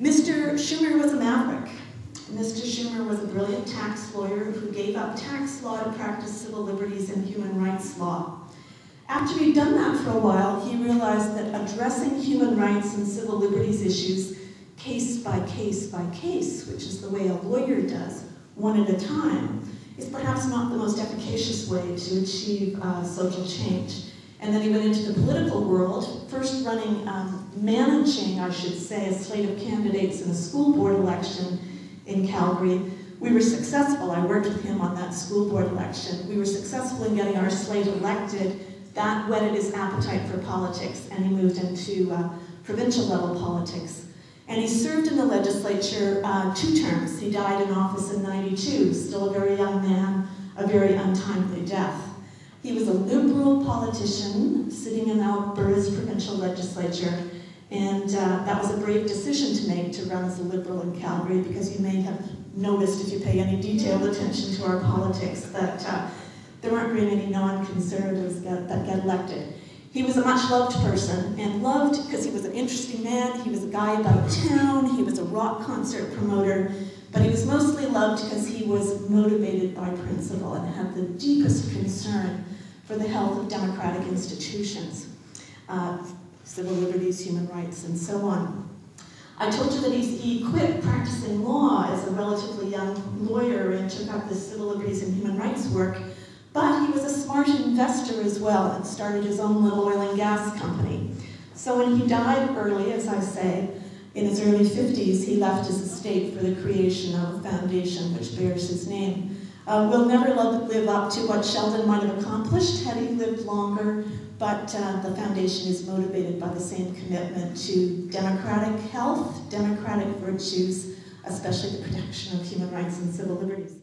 Mr. Chumir was a maverick. Mr. Chumir was a brilliant tax lawyer who gave up tax law to practice civil liberties and human rights law. After he'd done that for a while, he realized that addressing human rights and civil liberties issues case by case by case, which is the way a lawyer does, one at a time, is perhaps not the most efficacious way to achieve uh, social change. And then he went into the political world, first running, um, managing, I should say, a slate of candidates in a school board election in Calgary. We were successful. I worked with him on that school board election. We were successful in getting our slate elected. That whetted his appetite for politics, and he moved into uh, provincial level politics. And he served in the legislature uh, two terms. He died in office in 92, still a very young man, a very untimely death. He was a liberal politician sitting in Alberta's provincial legislature, and uh, that was a brave decision to make to run as a liberal in Calgary because you may have noticed if you pay any detailed attention to our politics that uh, there aren't very many non-conservatives that, that get elected. He was a much loved person and loved because he was an interesting man. He was a guy about town. He was a rock concert promoter. But he was mostly loved because he was motivated by principle and had the deepest concern for the health of democratic institutions, uh, civil liberties, human rights, and so on. I told you that he quit practicing law as a relatively young lawyer and took up the civil liberties and human rights work, but he was a smart investor as well and started his own little oil and gas company. So when he died early, as I say, in his early 50s, he left his estate for the creation of a foundation which bears his name. Uh, we'll never live up to what Sheldon might have accomplished had he lived longer, but uh, the foundation is motivated by the same commitment to democratic health, democratic virtues, especially the protection of human rights and civil liberties.